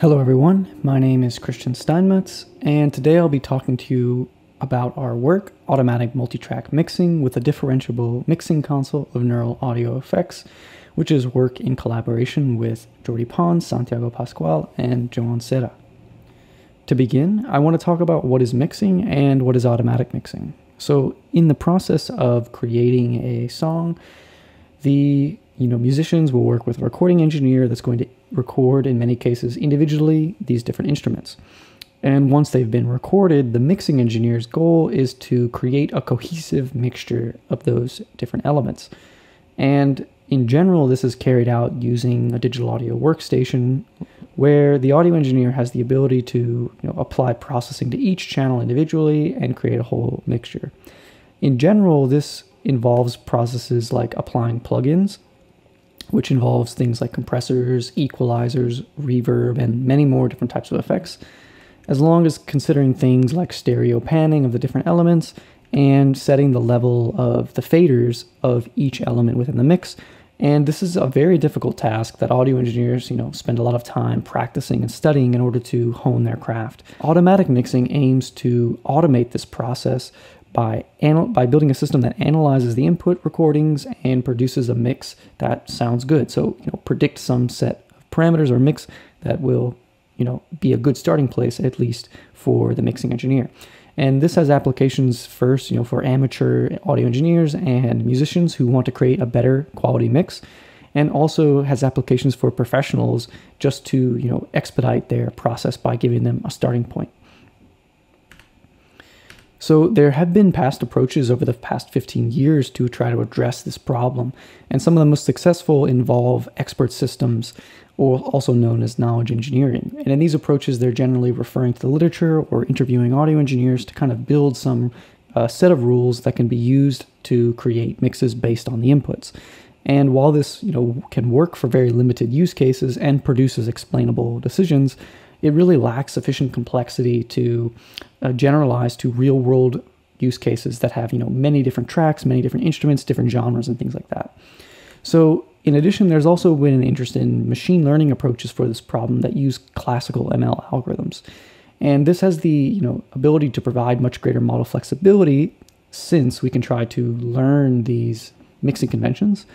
Hello, everyone. My name is Christian Steinmetz, and today I'll be talking to you about our work, automatic multi-track mixing with a differentiable mixing console of neural audio effects, which is work in collaboration with Jordi Pons, Santiago Pascual, and Joan Serra. To begin, I want to talk about what is mixing and what is automatic mixing. So, in the process of creating a song, the you know musicians will work with a recording engineer that's going to record in many cases individually these different instruments. And once they've been recorded, the mixing engineer's goal is to create a cohesive mixture of those different elements. And in general, this is carried out using a digital audio workstation where the audio engineer has the ability to you know, apply processing to each channel individually and create a whole mixture. In general, this involves processes like applying plugins, which involves things like compressors, equalizers, reverb, and many more different types of effects as long as considering things like stereo panning of the different elements and setting the level of the faders of each element within the mix. And this is a very difficult task that audio engineers, you know, spend a lot of time practicing and studying in order to hone their craft. Automatic mixing aims to automate this process by by building a system that analyzes the input recordings and produces a mix that sounds good. So, you know, predict some set of parameters or mix that will you know, be a good starting place at least for the mixing engineer. And this has applications first, you know, for amateur audio engineers and musicians who want to create a better quality mix, and also has applications for professionals just to, you know, expedite their process by giving them a starting point. So there have been past approaches over the past 15 years to try to address this problem, and some of the most successful involve expert systems or also known as knowledge engineering. And in these approaches, they're generally referring to the literature or interviewing audio engineers to kind of build some uh, set of rules that can be used to create mixes based on the inputs. And while this, you know, can work for very limited use cases and produces explainable decisions, it really lacks sufficient complexity to uh, generalize to real-world use cases that have, you know, many different tracks, many different instruments, different genres, and things like that. So in addition, there's also been an interest in machine learning approaches for this problem that use classical ML algorithms. And this has the you know, ability to provide much greater model flexibility since we can try to learn these mixing conventions,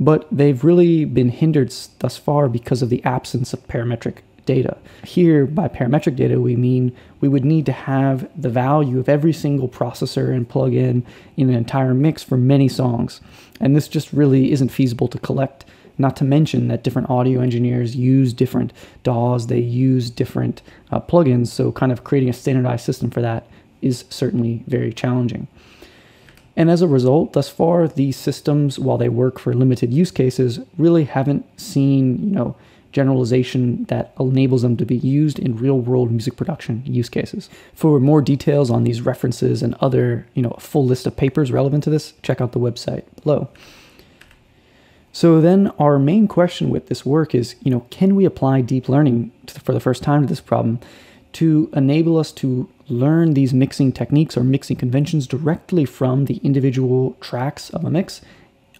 but they've really been hindered thus far because of the absence of parametric data. Here, by parametric data, we mean we would need to have the value of every single processor and plugin in in an entire mix for many songs. And this just really isn't feasible to collect. Not to mention that different audio engineers use different DAWs, they use different uh, plugins, so kind of creating a standardized system for that is certainly very challenging. And as a result, thus far, these systems, while they work for limited use cases, really haven't seen, you know, generalization that enables them to be used in real world music production use cases. For more details on these references and other, you know, a full list of papers relevant to this, check out the website below. So then our main question with this work is, you know, can we apply deep learning to, for the first time to this problem to enable us to learn these mixing techniques or mixing conventions directly from the individual tracks of a mix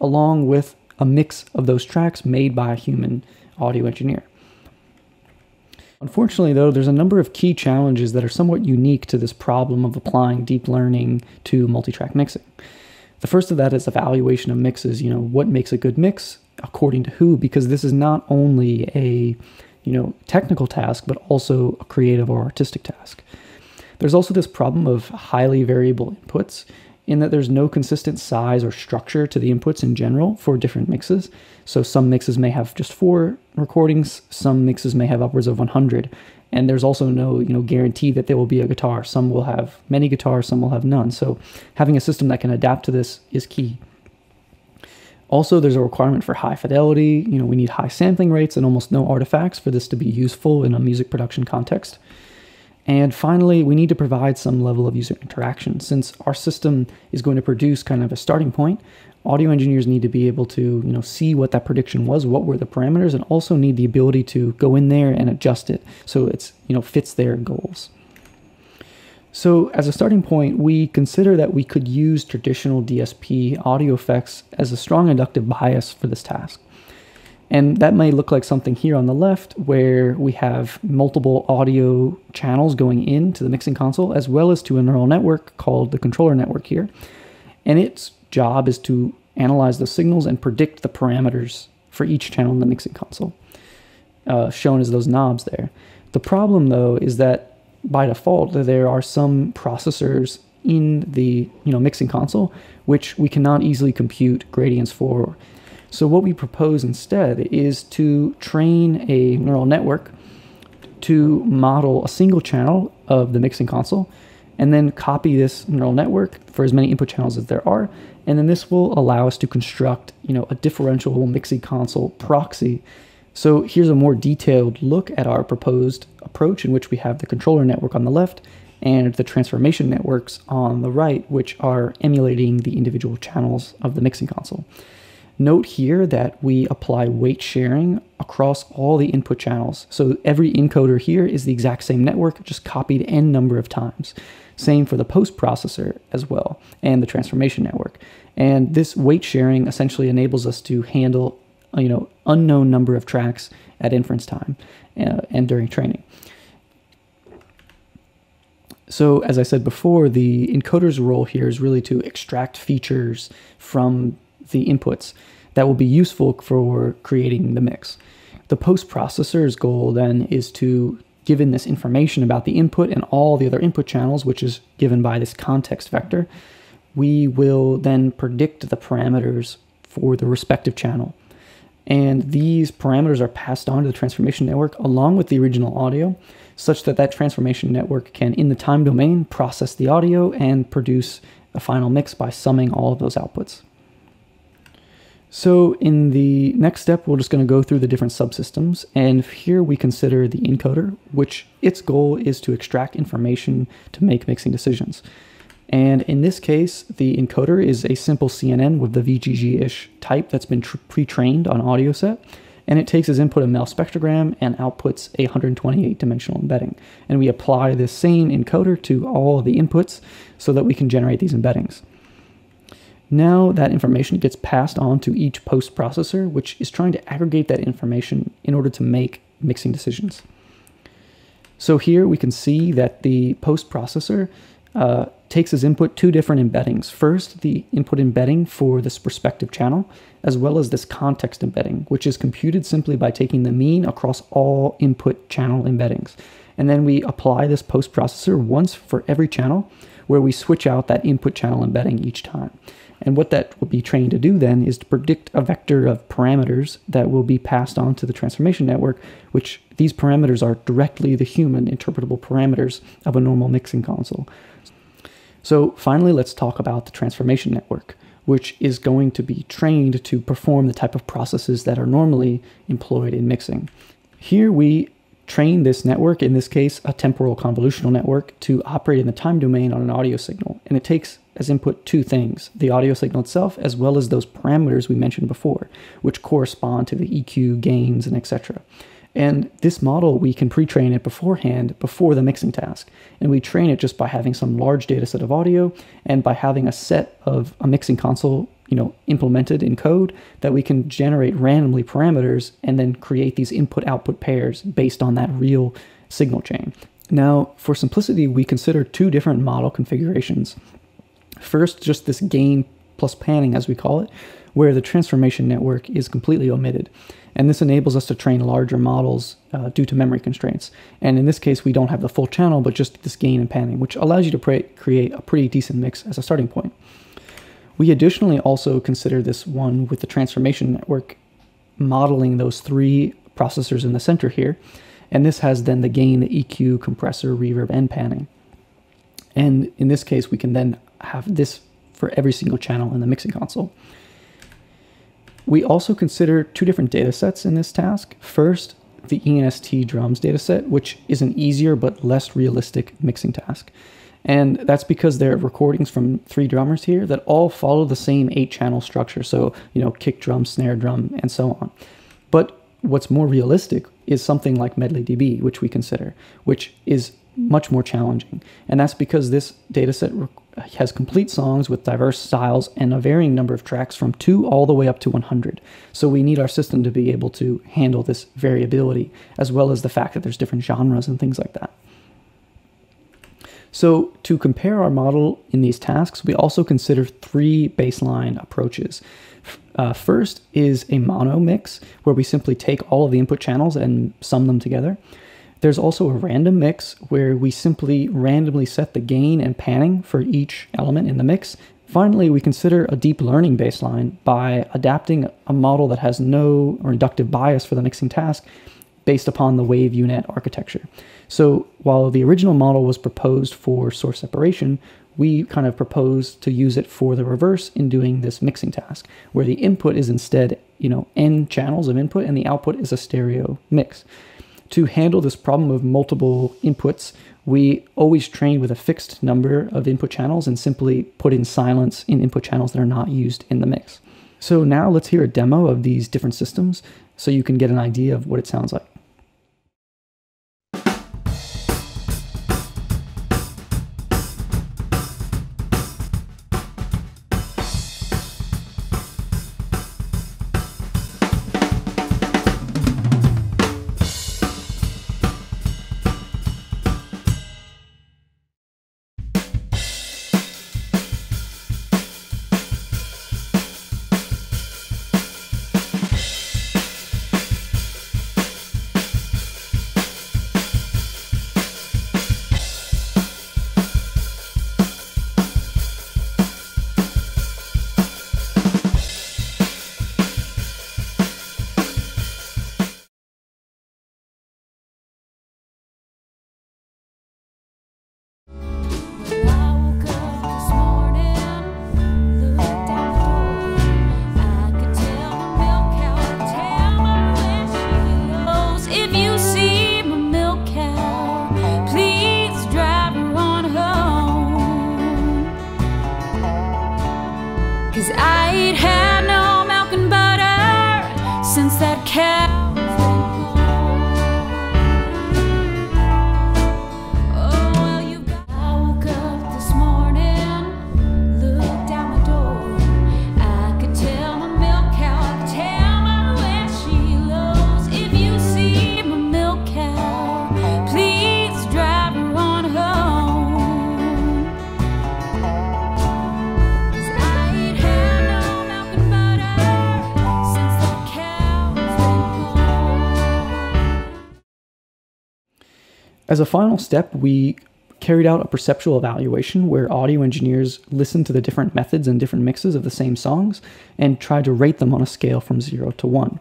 along with a mix of those tracks made by a human audio engineer. Unfortunately, though, there's a number of key challenges that are somewhat unique to this problem of applying deep learning to multi-track mixing. The first of that is evaluation of mixes. You know, what makes a good mix according to who? Because this is not only a you know technical task, but also a creative or artistic task. There's also this problem of highly variable inputs in that there's no consistent size or structure to the inputs in general for different mixes. So some mixes may have just four recordings, some mixes may have upwards of 100, and there's also no you know guarantee that there will be a guitar. Some will have many guitars, some will have none. So having a system that can adapt to this is key. Also, there's a requirement for high fidelity. You know, we need high sampling rates and almost no artifacts for this to be useful in a music production context. And finally, we need to provide some level of user interaction. Since our system is going to produce kind of a starting point, audio engineers need to be able to you know, see what that prediction was, what were the parameters, and also need the ability to go in there and adjust it so it's you know, fits their goals. So as a starting point, we consider that we could use traditional DSP audio effects as a strong inductive bias for this task. And that may look like something here on the left where we have multiple audio channels going into the mixing console as well as to a neural network called the controller network here. And its job is to analyze the signals and predict the parameters for each channel in the mixing console, uh, shown as those knobs there. The problem though is that by default there are some processors in the you know mixing console which we cannot easily compute gradients for so what we propose instead is to train a neural network to model a single channel of the mixing console and then copy this neural network for as many input channels as there are. And then this will allow us to construct, you know, a differential mixing console proxy. So here's a more detailed look at our proposed approach in which we have the controller network on the left and the transformation networks on the right, which are emulating the individual channels of the mixing console. Note here that we apply weight sharing across all the input channels. So every encoder here is the exact same network, just copied n number of times. Same for the post processor as well, and the transformation network. And this weight sharing essentially enables us to handle, you know, unknown number of tracks at inference time uh, and during training. So, as I said before, the encoder's role here is really to extract features from the inputs that will be useful for creating the mix. The post processor's goal then is to given this information about the input and all the other input channels, which is given by this context vector, we will then predict the parameters for the respective channel. And these parameters are passed on to the transformation network along with the original audio, such that that transformation network can, in the time domain, process the audio and produce a final mix by summing all of those outputs. So in the next step, we're just going to go through the different subsystems. And here we consider the encoder, which its goal is to extract information to make mixing decisions. And in this case, the encoder is a simple CNN with the VGG-ish type that's been pre-trained on AudioSet. And it takes as input a MEL spectrogram and outputs a 128 dimensional embedding. And we apply this same encoder to all the inputs so that we can generate these embeddings. Now that information gets passed on to each post processor, which is trying to aggregate that information in order to make mixing decisions. So here we can see that the post processor uh, takes as input two different embeddings. First, the input embedding for this perspective channel, as well as this context embedding, which is computed simply by taking the mean across all input channel embeddings. And then we apply this post processor once for every channel, where we switch out that input channel embedding each time. And what that will be trained to do then is to predict a vector of parameters that will be passed on to the transformation network, which these parameters are directly the human interpretable parameters of a normal mixing console. So finally, let's talk about the transformation network, which is going to be trained to perform the type of processes that are normally employed in mixing. Here we train this network, in this case, a temporal convolutional network, to operate in the time domain on an audio signal. And it takes as input two things the audio signal itself, as well as those parameters we mentioned before, which correspond to the EQ gains and etc. And this model, we can pre train it beforehand before the mixing task. And we train it just by having some large data set of audio and by having a set of a mixing console you know, implemented in code that we can generate randomly parameters and then create these input output pairs based on that real signal chain. Now, for simplicity, we consider two different model configurations. First, just this gain plus panning, as we call it, where the transformation network is completely omitted. And this enables us to train larger models uh, due to memory constraints. And in this case, we don't have the full channel, but just this gain and panning, which allows you to create a pretty decent mix as a starting point. We additionally also consider this one with the transformation network modeling those three processors in the center here. And this has then the gain, the EQ, compressor, reverb, and panning. And in this case, we can then have this for every single channel in the mixing console. We also consider two different data sets in this task. First, the ENST drums dataset, which is an easier but less realistic mixing task. And that's because there are recordings from three drummers here that all follow the same eight channel structure. So, you know, kick drum, snare drum, and so on. But what's more realistic is something like MedleyDB, which we consider, which is much more challenging. And that's because this dataset has complete songs with diverse styles and a varying number of tracks from 2 all the way up to 100. So we need our system to be able to handle this variability, as well as the fact that there's different genres and things like that. So to compare our model in these tasks, we also consider three baseline approaches. Uh, first is a mono mix, where we simply take all of the input channels and sum them together. There's also a random mix where we simply randomly set the gain and panning for each element in the mix. Finally, we consider a deep learning baseline by adapting a model that has no or inductive bias for the mixing task based upon the wave U-Net architecture. So while the original model was proposed for source separation, we kind of proposed to use it for the reverse in doing this mixing task, where the input is instead, you know, n channels of input and the output is a stereo mix. To handle this problem of multiple inputs, we always train with a fixed number of input channels and simply put in silence in input channels that are not used in the mix. So now let's hear a demo of these different systems so you can get an idea of what it sounds like. As a final step, we carried out a perceptual evaluation where audio engineers listened to the different methods and different mixes of the same songs and tried to rate them on a scale from 0 to 1.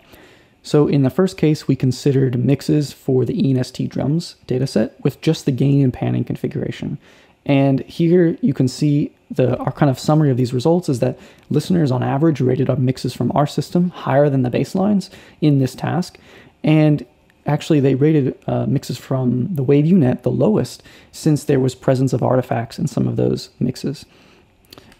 So in the first case, we considered mixes for the ENST drums dataset with just the gain and panning configuration. And here you can see the our kind of summary of these results is that listeners on average rated our mixes from our system higher than the baselines in this task. And actually they rated uh, mixes from the Wave U-Net the lowest since there was presence of artifacts in some of those mixes.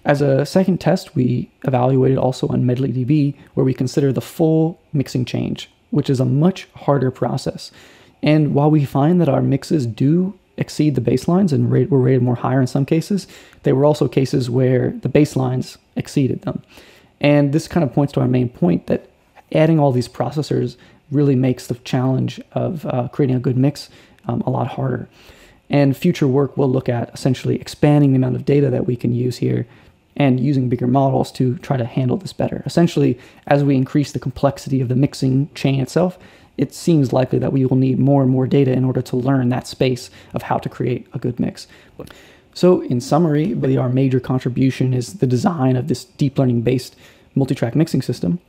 As a second test, we evaluated also on MedleyDB, where we consider the full mixing change, which is a much harder process. And while we find that our mixes do exceed the baselines and rate, were rated more higher in some cases, there were also cases where the baselines exceeded them. And this kind of points to our main point that adding all these processors really makes the challenge of uh, creating a good mix um, a lot harder. And future work will look at essentially expanding the amount of data that we can use here and using bigger models to try to handle this better. Essentially, as we increase the complexity of the mixing chain itself, it seems likely that we will need more and more data in order to learn that space of how to create a good mix. So, in summary, our major contribution is the design of this deep learning based multi track mixing system.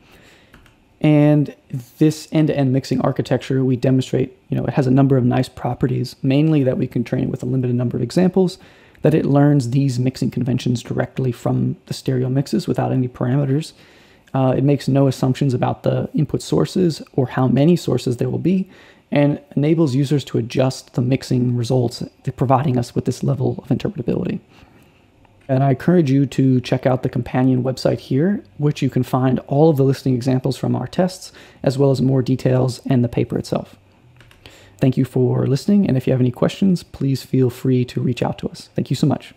And this end-to-end mixing architecture, we demonstrate, you know, it has a number of nice properties, mainly that we can train it with a limited number of examples, that it learns these mixing conventions directly from the stereo mixes without any parameters. Uh, it makes no assumptions about the input sources or how many sources there will be, and enables users to adjust the mixing results, providing us with this level of interpretability. And I encourage you to check out the companion website here, which you can find all of the listening examples from our tests, as well as more details and the paper itself. Thank you for listening. And if you have any questions, please feel free to reach out to us. Thank you so much.